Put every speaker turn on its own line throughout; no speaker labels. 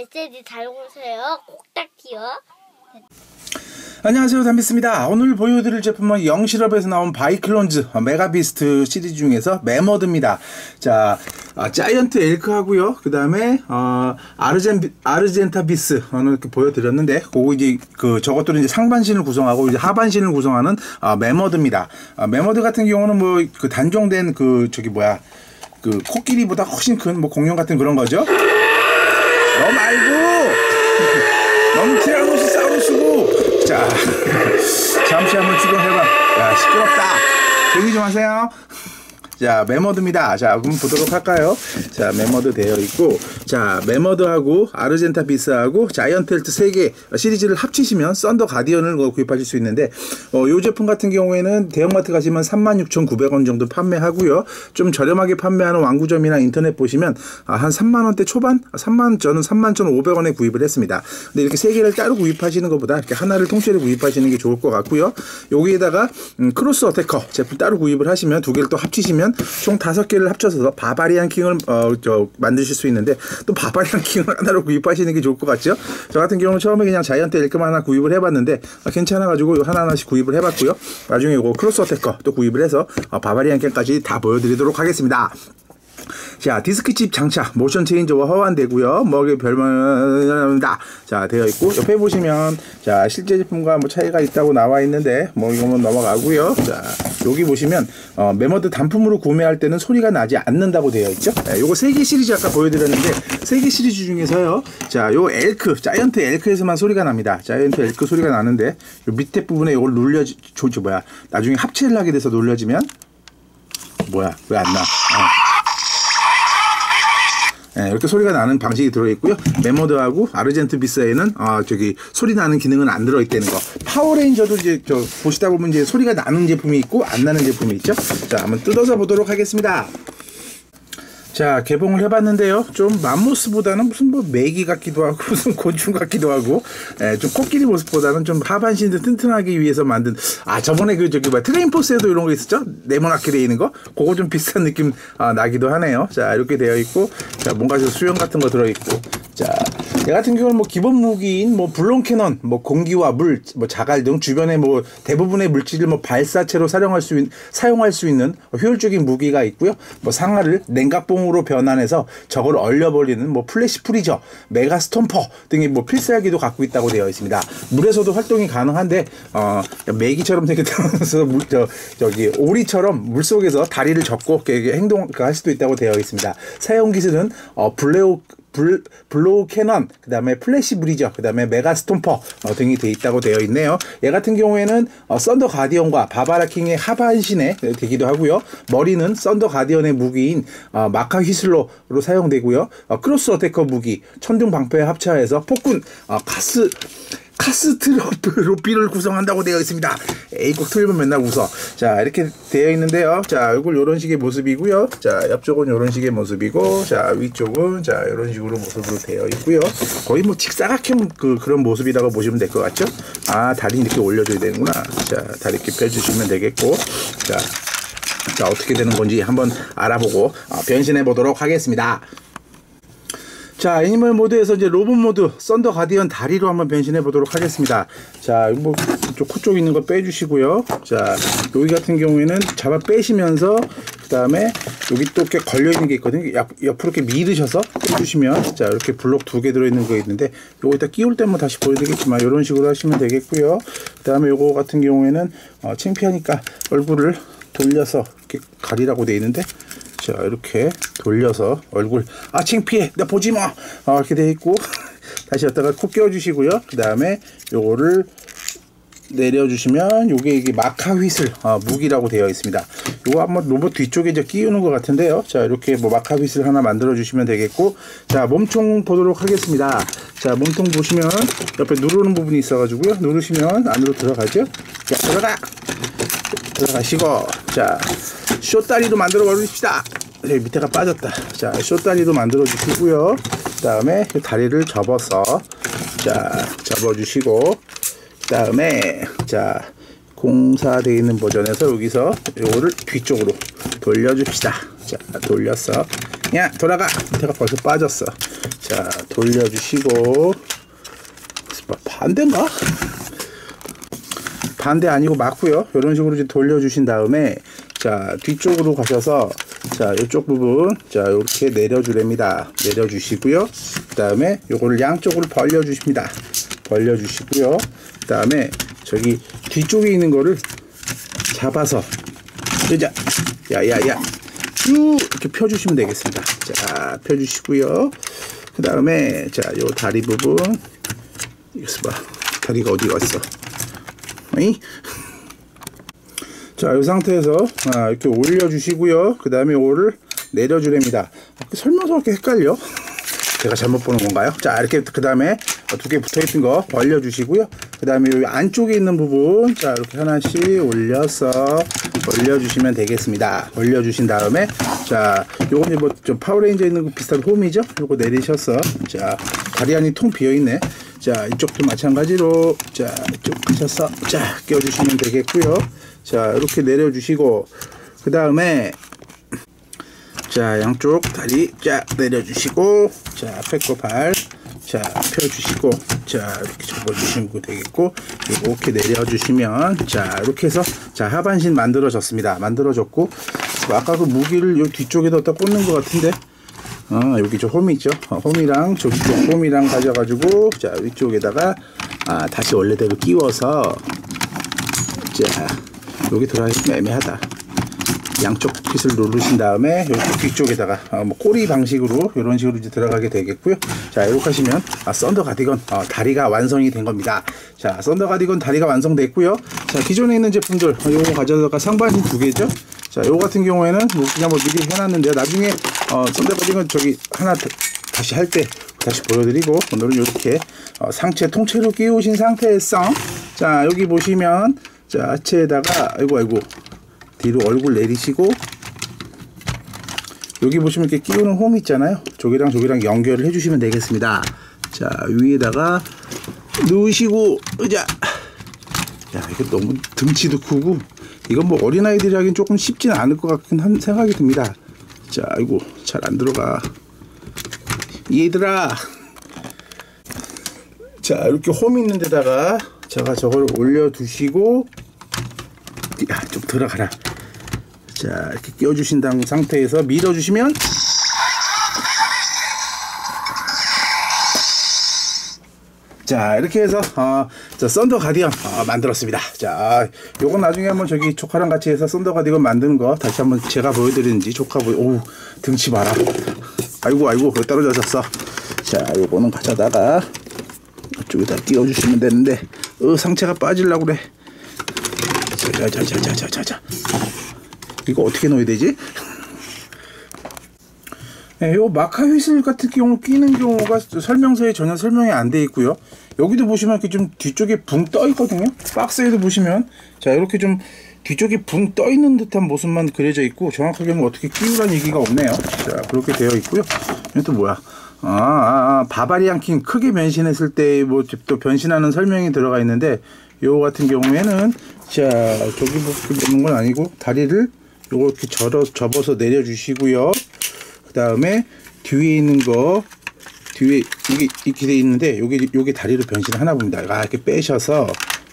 메시지 달아주세요. 꼭딱지요.
안녕하세요. 담비스입니다. 오늘 보여드릴 제품은 영실업에서 나온 바이클론즈 메가비스트 시리즈 중에서 메머드입니다. 자 아, 자이언트 엘크 하고요. 그 다음에 어, 아르젠 아르젠타비스 오늘 이렇게 보여드렸는데 그거 이제 그 저것들은 이제 상반신을 구성하고 이제 하반신을 구성하는 아, 메머드입니다. 아, 메머드 같은 경우는 뭐 그 단종된 그 저기 뭐야 그 코끼리보다 훨씬 큰 뭐 공룡 같은 그런 거죠 너 말고. 너무 티라노스사우루스고. 자 잠시 한번 추정해봐. 야 시끄럽다. 조용히 좀 하세요 자 메머드입니다. 자 그럼 보도록 할까요? 자 메머드 되어 있고 자 메머드하고 아르젠타비스하고 자이언트 엘크 3개 시리즈를 합치시면 썬더 가디언을 구입하실 수 있는데 어, 이 제품 같은 경우에는 대형마트 가시면 36,900원 정도 판매하고요. 좀 저렴하게 판매하는 완구점이나 인터넷 보시면 아, 한 3만원대 초반? 3만 저는 3만 1,500원에 구입을 했습니다. 근데 이렇게 3개를 따로 구입하시는 것보다 이렇게 하나를 통째로 구입하시는 게 좋을 것 같고요. 여기에다가 음, 크로스 어테커 제품 따로 구입을 하시면 두 개를 또 합치시면 총 다섯 개를 합쳐서 바바리안 킹을 어, 저, 만드실 수 있는데 또 바바리안 킹을 하나로 구입하시는 게 좋을 것 같죠? 저 같은 경우는 처음에 그냥 자이언트 엘크 하나 구입을 해봤는데 아, 괜찮아가지고 하나하나씩 구입을 해봤고요. 나중에 이거 크로스 어테커 또 구입을 해서 어, 바바리안 킹까지 다 보여드리도록 하겠습니다. 자, 디스크칩 장착, 모션 체인저와 호환되고요. 뭐게 별만다. 자, 되어 있고 옆에 보시면 자, 실제 제품과 뭐 차이가 있다고 나와 있는데 뭐 이거는 넘어가고요. 자, 여기 보시면 어, 메머드 단품으로 구매할 때는 소리가 나지 않는다고 되어 있죠. 네, 요거 세 개 시리즈 아까 보여드렸는데 세 개 시리즈 중에서요. 자, 요 엘크, 자이언트 엘크에서만 소리가 납니다. 자이언트 엘크 소리가 나는데 요 밑에 부분에 요걸 눌려 저, 저 뭐야? 나중에 합체를 하게 돼서 눌려지면 뭐야? 왜 안 나? 어. 네, 이렇게 소리가 나는 방식이 들어있고요. 메머드하고 아르젠트 비스에는 아 저기 소리 나는 기능은 안 들어있다는 거. 파워레인저도 이제 저 보시다 보면 이제 소리가 나는 제품이 있고 안 나는 제품이 있죠. 자, 한번 뜯어서 보도록 하겠습니다. 자 개봉을 해봤는데요. 좀 맘모스보다는 무슨 뭐 메기 같기도 하고 무슨 곤충 같기도 하고 예, 좀 코끼리 모습보다는 좀 하반신을 튼튼하기 위해서 만든 아 저번에 그 저기 뭐 트레인포스에도 이런 거 있었죠? 네모나게 돼 있는 거? 그거 좀 비슷한 느낌 아, 나기도 하네요. 자 이렇게 되어 있고 자 뭔가 좀 수염 같은 거 들어 있고 자, 얘 같은 경우는 뭐 기본 무기인 뭐 Blow Cannon, 뭐 공기와 물, 뭐 자갈 등 주변의 뭐 대부분의 물질을 뭐 발사체로 사용할 수 있는 사용할 수 있는 효율적인 무기가 있고요. 뭐 상아를 냉각봉으로 변환해서 저걸 얼려버리는 뭐 Flash Freezer, Mega Stomper 등의 뭐 필살기도 갖고 있다고 되어 있습니다. 물에서도 활동이 가능한데 어 메기처럼 생겼다면서 물, 저 저기 오리처럼 물 속에서 다리를 접고 행동할 수도 있다고 되어 있습니다. 사용 기술은 어 블레오 불, Blow Cannon, 그 다음에 Flash Freezer, 그 다음에 Mega Stomper 어, 등이 되어 있다고 되어 있네요. 얘 같은 경우에는 어, 썬더 가디언과 바바라 킹의 하반신에 되기도 하고요. 머리는 썬더 가디언의 무기인 어, 마카 휘슬로로 사용되고요. 어, 크로스 어테커 무기, 천둥 방패에 합체해서 폭군, 어, 가스 카스트로피를 구성한다고 되어 있습니다. 에이 꼭 틀리면 맨날 웃어. 자 이렇게 되어 있는데요. 자 얼굴 이런 식의 모습이고요. 자 옆쪽은 이런 식의 모습이고 자 위쪽은 자 이런 식으로 모습으로 되어 있고요. 거의 뭐 직사각형 그 그런 모습이라고 보시면 될 것 같죠? 아 다리 이렇게 올려줘야 되는구나. 자 다리 이렇게 펴주시면 되겠고 자. 자 어떻게 되는 건지 한번 알아보고 어, 변신해 보도록 하겠습니다. 자, animal 모드에서 이제 로봇 모드 썬더 가디언 다리로 한번 변신해 보도록 하겠습니다. 자, 뭐 이쪽 코 쪽 있는 거 빼주시고요. 자, 여기 같은 경우에는 잡아 빼시면서 그 다음에 여기 또 이렇게 걸려 있는 게 있거든요. 옆, 옆으로 이렇게 밀으셔서 빼주시면 자 이렇게 블록 두 개 들어있는 거 있는데 요거 이따 끼울 때면 다시 보여드리겠지만 이런 식으로 하시면 되겠고요. 그 다음에 요거 같은 경우에는 어, 창피하니까 얼굴을 돌려서 이렇게 가리라고 돼 있는데 자 이렇게 돌려서 얼굴 아 창피해. 나 보지마. 아, 이렇게 돼 있고. 다시 여기다가 코 끼워 주시고요. 그 다음에 요거를 내려주시면 요게 이게 마카 휘슬 아, 무기라고 되어 있습니다. 요거 한번 로봇 뒤쪽에 이제 끼우는 것 같은데요. 자 이렇게 뭐 마카 휘슬 하나 만들어 주시면 되겠고. 자 몸통 보도록 하겠습니다. 자 몸통 보시면 옆에 누르는 부분이 있어 가지고요. 누르시면 안으로 들어가죠? 자 들어가. 들어가시고. 자 쇼다리도 만들어 버립시다. 네, 밑에가 빠졌다. 자 쇼다리도 만들어 주시고요. 그 다음에 다리를 접어서 자 접어 주시고 그 다음에 자 공사되어 있는 버전에서 여기서 요거를 뒤쪽으로 돌려줍시다. 자 돌려서 야 돌아가. 밑에가 벌써 빠졌어. 자 돌려주시고. 반대인가? 반대 아니고 맞고요. 이런 식으로 돌려주신 다음에 자 뒤쪽으로 가셔서 자 이쪽 부분 자 이렇게 내려주랍니다. 내려주시고요. 그 다음에 요거를 양쪽으로 벌려주십니다. 벌려주시고요. 그 다음에 저기 뒤쪽에 있는 거를 잡아서 자 야야야 쭉 이렇게 펴주시면 되겠습니다. 자 펴주시고요. 그 다음에 자요 다리 부분 이것을 봐. 다리가 어디 갔어? 어이? 자, 이 상태에서 아, 이렇게 올려주시고요. 그 다음에 이거를 내려주랍니다. 아, 설명서 이렇게 헷갈려? 제가 잘못 보는 건가요? 자, 이렇게 그 다음에 두 개 붙어있는 거 벌려주시고요. 그 다음에 이 안쪽에 있는 부분, 자, 이렇게 하나씩 올려서 올려주시면 되겠습니다. 올려주신 다음에, 자, 이제 뭐좀 파워레인저 있는 거 비슷한 홈이죠? 요거 내리셔서, 자, 다리 안이 통 비어있네. 자, 이쪽도 마찬가지로, 자, 이쪽 하셔서, 자, 껴주시면 되겠고요. 자, 이렇게 내려주시고, 그 다음에, 자, 양쪽 다리, 자, 내려주시고, 자, 앞에 거 발, 자, 펴주시고, 자, 이렇게 접어주시면 되겠고, 이렇게 내려주시면, 자, 이렇게 해서, 자, 하반신 만들어졌습니다. 만들어졌고, 아까 그 무기를 요 뒤쪽에다 꽂는 것 같은데, 어, 여기 저 홈이 있죠. 어, 홈이랑 저기 쪽 홈이랑 가져가지고, 자, 위쪽에다가, 아, 다시 원래대로 끼워서, 자, 여기 들어가기 애매하다. 양쪽 핏을 누르신 다음에 여기 뒤쪽에다가 어, 뭐 꼬리 방식으로 이런 식으로 이제 들어가게 되겠고요. 자 이렇게 하시면 아, 썬더 가디건 어, 다리가 완성이 된 겁니다. 자 썬더 가디건 다리가 완성됐고요. 자 기존에 있는 제품들 어, 요거 가져다가 상반신 두 개죠. 자 요거 같은 경우에는 뭐 그냥 뭐 미리 해놨는데요. 나중에 어, 썬더 가디건 저기 하나 더, 다시 할 때 다시 보여드리고 오늘은 이렇게 어, 상체 통째로 끼우신 상태에서 자 여기 보시면 자 하체에다가 아이고 아이고 뒤로 얼굴 내리시고 여기 보시면 이렇게 끼우는 홈 있잖아요. 저기랑 저기랑 연결을 해주시면 되겠습니다. 자 위에다가 누우시고 의자. 야 이거 너무 등치도 크고 이건 뭐 어린아이들이 하긴 조금 쉽지는 않을 것 같긴 한 생각이 듭니다. 자 아이고 잘 안 들어가. 얘들아. 자 이렇게 홈 있는 데다가 제가 저걸 올려 두시고 야, 좀 들어가라. 자, 이렇게 끼워주신 당 상태에서 밀어주시면 자 이렇게 해서 어, 자, 썬더 가디건 어, 만들었습니다. 자, 요건 나중에 한번 저기 조카랑 같이 해서 썬더 가디건 만드는 거 다시 한번 제가 보여드리는지 조카 보여. 오 등치 봐라. 아이고 아이고 왜 떨어졌어. 자, 요거는 가져다가 이쪽에다 끼워주시면 되는데 어, 상체가 빠질라 그래. 자자자자자자자. 이거 어떻게 넣어야 되지? 네, 요 마카 휘슬 같은 경우 끼는 경우가 설명서에 전혀 설명이 안 돼 있고요. 여기도 보시면 이렇게 좀 뒤쪽에 붕 떠 있거든요. 박스에도 보시면 자 이렇게 좀 뒤쪽에 붕떠 있는 듯한 모습만 그려져 있고 정확하게는 어떻게 끼우라는 얘기가 없네요. 자 그렇게 되어 있고요. 또 뭐야? 아, 아, 아 바바리안 킹 크게 변신했을 때 뭐 또 변신하는 설명이 들어가 있는데 요 같은 경우에는 자 저기 보는 건 아니고 다리를 요거 이렇게 절어 접어서 내려주시고요. 그 다음에 뒤에 있는 거 뒤에 이게 이렇게 돼 있는데 여기 여기 다리로 변신을 하나 봅니다. 아 이렇게 빼셔서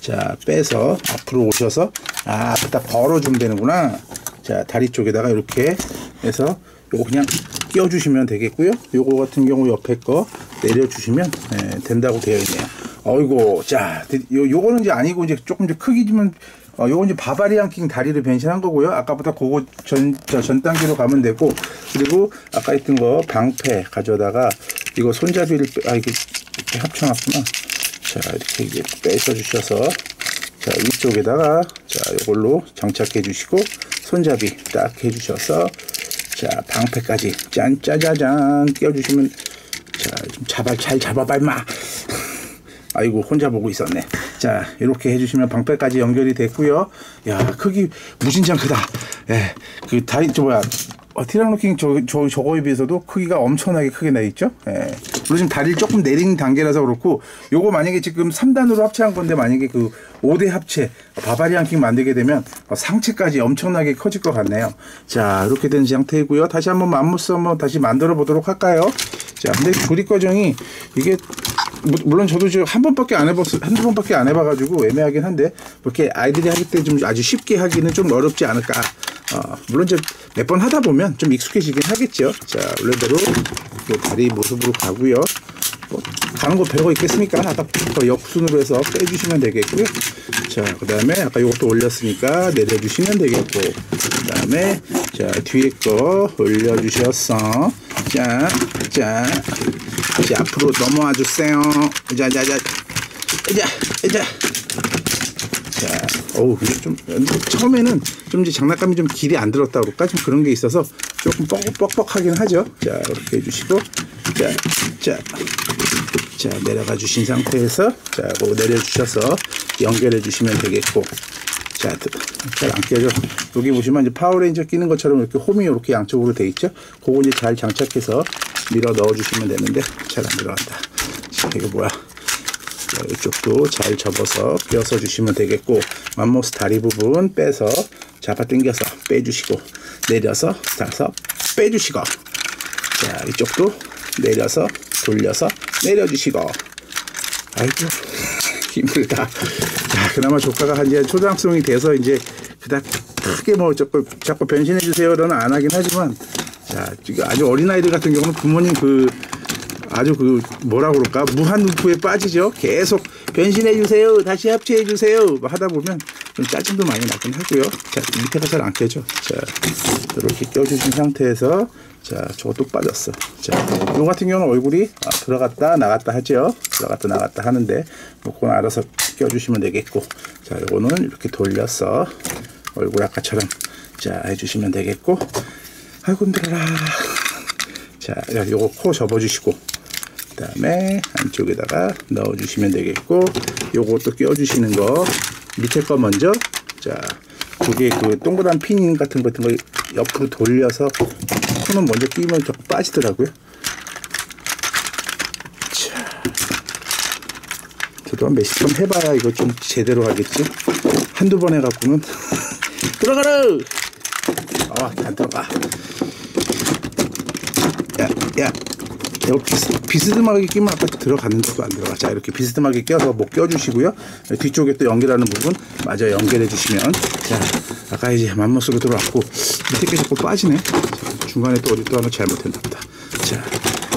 자 빼서 앞으로 오셔서 아딱 벌어주면 되는구나. 자 다리 쪽에다가 이렇게 해서 요거 그냥 끼워주시면 되겠고요. 요거 같은 경우 옆에 거 내려주시면 네, 된다고 되어 있네요. 어이고 자 요, 요거는 이제 아니고 이제 조금 이제 크기지만 어, 요건 이제 바바리안 킹 다리를 변신한 거고요. 아까보다 그거 전, 전 단계로 가면 되고, 그리고 아까 했던 거 방패 가져다가 이거 손잡이를, 빼, 아, 이게 이렇게 합쳐놨구나. 자, 이렇게 이제 빼셔주셔서, 자, 이쪽에다가, 자, 요걸로 장착해 주시고, 손잡이 딱 해주셔서, 자, 방패까지 짠, 짜자잔 끼워주시면, 자, 좀 잡아, 잘 잡아봐, 임마. 아이고 혼자 보고 있었네. 자 이렇게 해주시면 방패까지 연결이 됐고요. 야 크기 무진장 크다. 예, 그 다리 저 뭐야 어, 티라노킹 저, 저 저거에 비해서도 크기가 엄청나게 크게 나 있죠. 예. 물론 지금 다리를 조금 내린 단계라서 그렇고 요거 만약에 지금 3단으로 합체한 건데 만약에 그 5대 합체 바바리안 킹 만들게 되면 어, 상체까지 엄청나게 커질 것 같네요. 자 이렇게 된 상태이고요. 다시 한번 맘모스 한번 다시 만들어 보도록 할까요? 자 근데 조립 과정이 이게 무- 물론 저도 지금 한 번밖에 안 해봤 한두 번밖에 안 해봐가지고 애매하긴 한데 이렇게 아이들이 하기 때 좀 아주 쉽게 하기는 좀 어렵지 않을까. 어, 물론 이제 몇 번 하다 보면 좀 익숙해지긴 하겠죠. 자 원래대로 요 다리 모습으로 가고요. 뭐 가는 거 별거 있겠습니까? 아까 그 역순으로 해서 빼주시면 되겠고요. 자, 그 다음에 아까 이것도 올렸으니까 내려주시면 되겠고, 그 다음에 자 뒤에 거 올려주셨어. 자, 자, 이제 앞으로 넘어와 주세요. 자, 자, 자, 자, 자. 자, 어우, 이게 좀, 처음에는 좀 이제 장난감이 좀 길이 안 들었다 그럴까? 좀 그런 게 있어서 조금 뻑, 뻑뻑하긴 하죠. 자, 이렇게 해주시고, 자, 자, 자, 내려가 주신 상태에서, 자, 그거 내려주셔서 연결해 주시면 되겠고, 자, 잘안 끼어져. 여기 보시면 이제 파워레인저 끼는 것처럼 이렇게 홈이 이렇게 양쪽으로 돼 있죠? 그거 이제 잘 장착해서 밀어 넣어 주시면 되는데, 잘 안 들어간다. 자, 이거 뭐야? 자, 이쪽도 잘 접어서 끼워서 주시면 되겠고 맘모스 다리 부분 빼서 잡아 당겨서 빼주시고 내려서 잡아서 빼주시고 자 이쪽도 내려서 돌려서 내려주시고 아이고 힘들다 자, 그나마 조카가 한 이제 초등학생이 돼서 이제 그닥 크게 뭐 자꾸 자꾸 변신해 주세요는 안 하긴 하지만 자 지금 아주 어린 아이들 같은 경우는 부모님 그 아주 그 뭐라 그럴까 무한 루프에 빠지죠. 계속 변신해 주세요. 다시 합체해 주세요. 뭐 하다 보면 좀 짜증도 많이 나긴 하고요. 자 밑에가 잘안 껴져. 자 이렇게 껴주신 상태에서 자 저것도 빠졌어. 자 요 같은 경우는 얼굴이 아, 들어갔다 나갔다 하죠. 들어갔다 나갔다 하는데 뭐 그건 알아서 껴주시면 되겠고 자 요거는 이렇게 돌려서 얼굴 아까처럼 자 해주시면 되겠고 아이고 힘들어라. 자, 요거 코 접어주시고, 그 다음에 안쪽에다가 넣어주시면 되겠고, 요것도 끼워주시는 거, 밑에 거 먼저, 자, 두개 그 동그란 핀 같은 거 같은 거 옆으로 돌려서 코는 먼저 끼면 자꾸 빠지더라고요. 자, 저도 한 몇십 번 해봐야 이거 좀 제대로 하겠지. 한두 번 해갖고는 들어가라! 아, 안 들어가. 야, 야, 이거 비스, 비스듬하게 끼면 아까 들어갔는데도 안 들어가. 자, 이렇게 비스듬하게 껴서 목 껴주시고요. 뒤쪽에 또 연결하는 부분 마저 연결해 주시면. 자, 아까 이제 맘모스로 들어왔고, 밑에 게 자꾸 빠지네. 자, 중간에 또 어디 또 하나 잘못했나 보다. 자,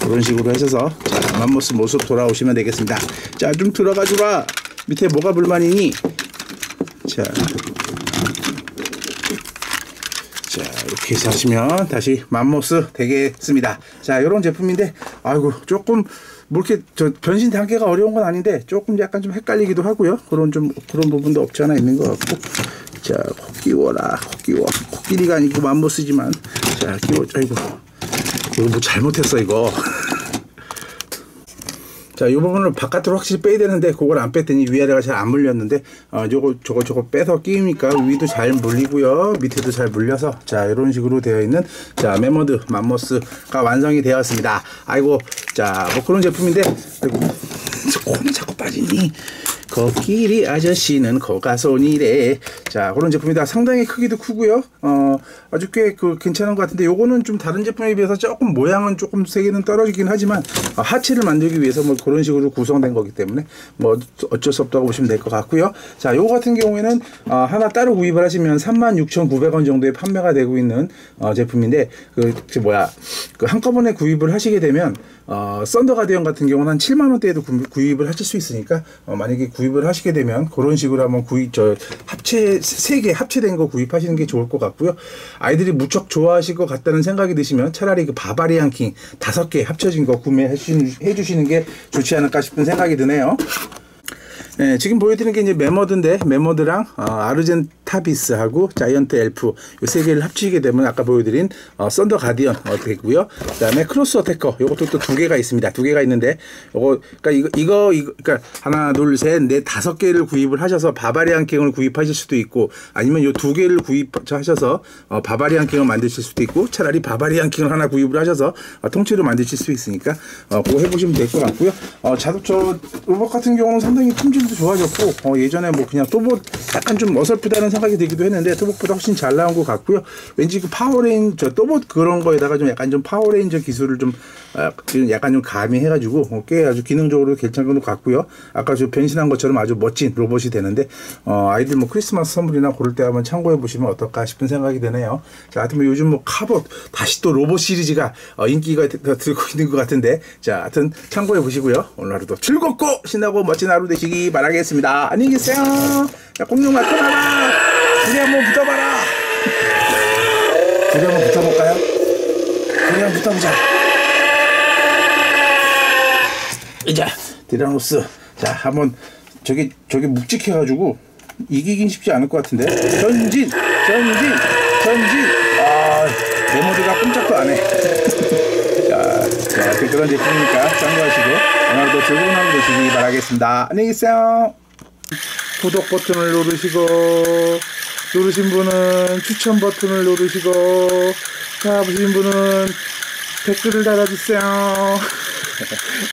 그런 식으로 하셔서, 자, 맘모스 모습 돌아오시면 되겠습니다. 자, 좀 들어가 주라. 밑에 뭐가 불만이니? 자, 자 이렇게 해서 하시면 다시 맘모스 되겠습니다. 자 이런 제품인데 아이고 조금 뭐 이렇게 저 변신 단계가 어려운 건 아닌데 조금 약간 좀 헷갈리기도 하고요. 그런 좀 그런 부분도 없지 않아 있는 것 같고. 자 코끼워라 코끼워. 코끼리가 아니고 맘모스지만. 자 끼워 아이고. 이거 뭐 잘못했어 이거 자, 이 부분을 바깥으로 확실히 빼야 되는데 그걸 안 뺐더니 위아래가 잘 안 물렸는데 어, 요거 저거 저거 빼서 끼우니까 위도 잘 물리고요. 밑에도 잘 물려서 자, 이런 식으로 되어 있는 자, 메머드 맘모스가 완성이 되었습니다. 아이고. 자, 뭐 그런 제품인데 아이고. 코는 자꾸 빠지니. 코끼리 아저씨는 코가 손이래. 자, 그런 제품이다. 상당히 크기도 크고요. 어, 아주 꽤 그 괜찮은 것 같은데 요거는 좀 다른 제품에 비해서 조금 모양은 조금 세계는 떨어지긴 하지만 어, 하체를 만들기 위해서 뭐 그런 식으로 구성된 거기 때문에 뭐 어쩔 수 없다고 보시면 될 것 같고요. 자, 요거 같은 경우에는 어, 하나 따로 구입을 하시면 36,900원 정도에 판매가 되고 있는 어, 제품인데 그, 그 뭐야 그 한꺼번에 구입을 하시게 되면 어, 썬더 가디언 같은 경우는 한 7만 원대에도 구, 구입을 하실 수 있으니까 어, 만약에 구입을 하시게 되면 그런 식으로 한번 구입 저 합체 세 개 합체된 거 구입하시는 게 좋을 것 같고요. 아이들이 무척 좋아하실 것 같다는 생각이 드시면 차라리 그 바바리안 킹 다섯 개 합쳐진 거 구매해 주시는 게 좋지 않을까 싶은 생각이 드네요. 네, 지금 보여드리는 게 이제 메머드인데 메머드랑 어, 아르젠 타 메카비스하고 자이언트 엘프 요세 개를 합치게 되면 아까 보여드린 어, 썬더 가디언 어, 되고요. 그다음에 크로스 어테커 요것도 또 두 개가 있습니다. 두 개가 있는데 요거 그러니까 이거 이거 그러니까 하나 둘 셋 넷 다섯 개를 구입을 하셔서 바바리안 킹을 구입하실 수도 있고 아니면 요 두 개를 구입하셔서 어, 바바리안 킹을 만드실 수도 있고 차라리 바바리안 킹을 하나 구입을 하셔서 어, 통째로 만드실 수 있으니까 어, 그거 해보시면 될 것 같고요. 어, 자동차 로봇 같은 경우는 상당히 품질도 좋아졌고 어, 예전에 뭐 그냥 또봇 약간 좀 어설프다는 생각이 들기도 했는데 또봇보다 훨씬 잘 나온 것 같고요. 왠지 그 파워레인저 또봇 그런 거에다가 좀 약간 좀 파워레인저 기술을 좀 아, 좀 약간 좀 가미해가지고 어, 꽤 아주 기능적으로 괜찮은 것 같고요. 아까 저 변신한 것처럼 아주 멋진 로봇이 되는데 어, 아이들 뭐 크리스마스 선물이나 고를 때 한번 참고해 보시면 어떨까 싶은 생각이 드네요. 자, 하여튼 뭐 요즘 뭐 카봇 다시 또 로봇 시리즈가 어, 인기가 더 들고 있는 것 같은데 자, 하여튼 참고해 보시고요. 오늘 하루도 즐겁고 신나고 멋진 하루 되시기 바라겠습니다. 안녕히 계세요. 야, 공룡 나타나라. 우리 한번 붙어봐라. 우리 한번 붙어볼까요? 우리 한번 붙어보자. 이자 디라노스. 자 한번 저기 저기 묵직해가지고 이기긴 쉽지 않을 것 같은데. 전진 전진 전진. 아 메모리가 꼼짝도 안 해. 자, 자 그런 제품이니까 참고하시고 오늘도 즐거운 하루 되시기 바라겠습니다. 안녕히 계세요. 구독 버튼을 누르시고 누르신 분은 추천 버튼을 누르시고 자 보신 분은 댓글을 달아주세요